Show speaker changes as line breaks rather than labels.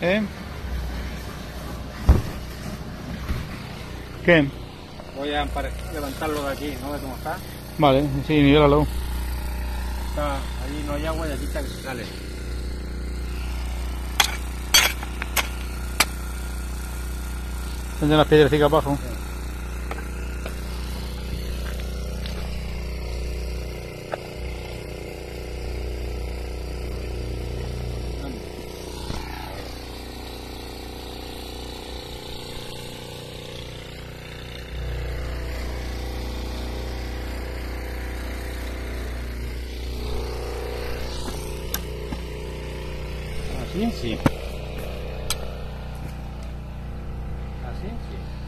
¿Eh? ¿Qué?
Voy a levantarlo de aquí, ¿no ves cómo está?
Vale, sí, nivélalo.
Está, allí no hay agua y aquí está que se sale.
Tendrán las piedrecitas abajo.
Assim sim. Assim sim.